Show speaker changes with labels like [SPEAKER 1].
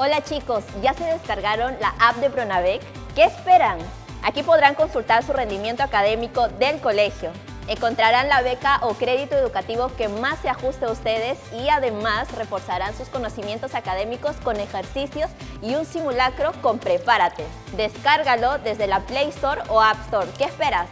[SPEAKER 1] Hola chicos, ¿ya se descargaron la app de Pronavec? ¿Qué esperan? Aquí podrán consultar su rendimiento académico del colegio. Encontrarán la beca o crédito educativo que más se ajuste a ustedes y además reforzarán sus conocimientos académicos con ejercicios y un simulacro con Prepárate. Descárgalo desde la Play Store o App Store. ¿Qué esperas?